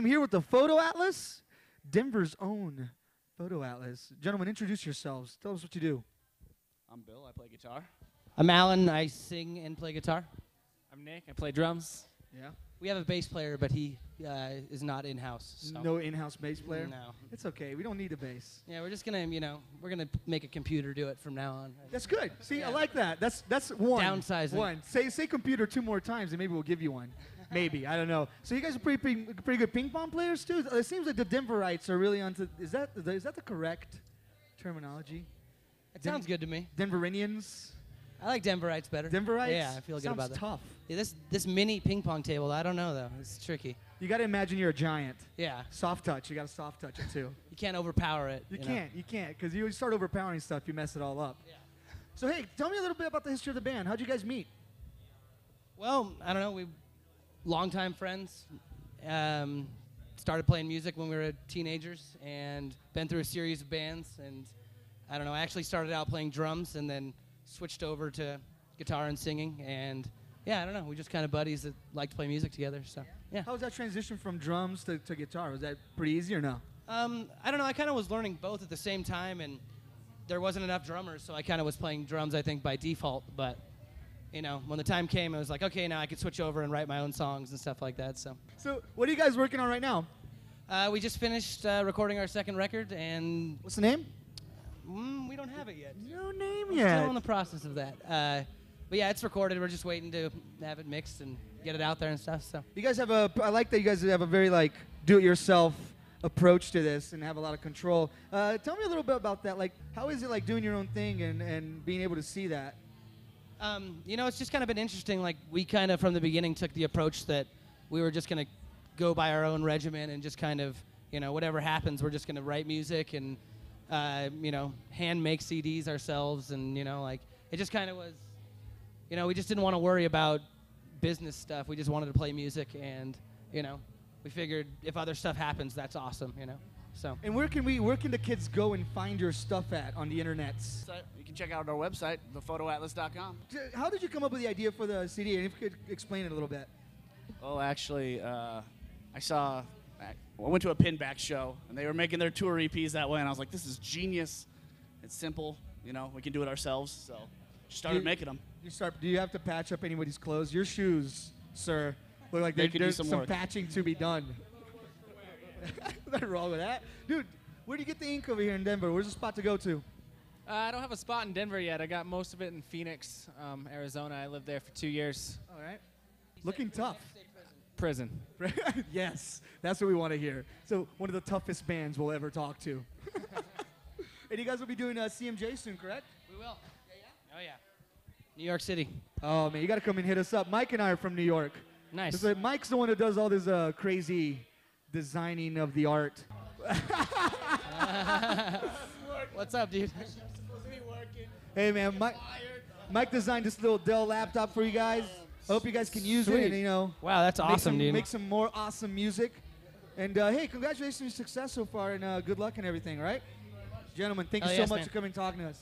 am here with the Photo Atlas, Denver's own Photo Atlas. Gentlemen, introduce yourselves. Tell us what you do. I'm Bill. I play guitar. I'm Alan. I sing and play guitar. I'm Nick. I play drums. Yeah. We have a bass player, but he uh, is not in house. So. No in-house bass player. No. It's okay. We don't need a bass. Yeah, we're just gonna, you know, we're gonna make a computer do it from now on. That's good. See, I like that. That's that's one. Downsizing. One. Say say computer two more times, and maybe we'll give you one. Maybe I don't know. So you guys are pretty, pretty pretty good ping pong players too. It seems like the Denverites are really onto. Is that the, is that the correct terminology? It sounds good to me. Denverians. I like Denverites better. Denverites. Yeah, I feel good Sounds about that. tough. Yeah, this this mini ping pong table, I don't know though. It's tricky. You got to imagine you're a giant. Yeah, Soft touch. You got to soft touch it too. you can't overpower it. You know. can't. You can't because you start overpowering stuff, you mess it all up. Yeah. So hey, tell me a little bit about the history of the band. How'd you guys meet? Well, I don't know. We longtime friends. Um, started playing music when we were teenagers, and been through a series of bands. And I don't know. I actually started out playing drums, and then switched over to guitar and singing. And yeah, I don't know. We just kind of buddies that like to play music together. So yeah. How was that transition from drums to, to guitar? Was that pretty easy or no? Um, I don't know. I kind of was learning both at the same time, and there wasn't enough drummers, so I kind of was playing drums. I think by default, but you know, when the time came, it was like, okay, now I could switch over and write my own songs and stuff like that. So So what are you guys working on right now? uh, we just finished uh, recording our second record, and What's the name? mm, we don't have it yet. No name We're yet. Still in the process of that. Uh, but yeah, it's recorded. We're just waiting to have it mixed and get it out there and stuff. So you guys have a. I like that you guys have a very like do-it-yourself approach to this and have a lot of control. Uh, tell me a little bit about that. Like, how is it like doing your own thing and, and being able to see that? Um, you know, it's just kind of been interesting. Like we kind of from the beginning took the approach that we were just gonna go by our own regimen and just kind of, you know, whatever happens, we're just gonna write music and, uh, you know, hand make CDs ourselves, and you know, like it just kind of was, you know, we just didn't want to worry about business stuff. We just wanted to play music, and you know, we figured if other stuff happens, that's awesome, you know. So. And where can we? Where can the kids go and find your stuff at on the internet? You can check out our website, thephotoatlas.com. How did you come up with the idea for the CD? And if you could explain it a little bit. Well, actually, uh, I saw. I went to a Pinback show, and they were making their tour EPs that way, and I was like, "This is genius. It's simple. You know, we can do it ourselves." So, just started You- making them. You start. Do you have to patch up anybody's clothes? Your shoes, sir, look like They there- could there's use some some patching to be done. Nothing wrong with that, dude. Where do you get the ink over here in Denver? Where's the spot to go to? Uh, I don't have a spot in Denver yet. I got most of it in Phoenix, um, Arizona. I lived there for two years. All right. Looking tough. Prison. yes, that's what we want to hear. So one of the toughest bands we'll ever talk to. and you guys will be doing uh, CMJ soon, correct? We will. Oh yeah. New York City. Oh man, you got to come and hit us up. Mike and I are from New York. Nice. Like Mike's the one that does all this uh, crazy designing of the art. What's up, dude? Hey man, Mike, Mike designed this little Dell laptop for you guys. I hope you guys can use it and you know Wow, that's awesome, some, dude. make some more awesome music. And uh, hey, congratulations on your success so far, and uh, good luck and everything. Right, gentlemen, thank you so yes, much man. for coming and talking to us.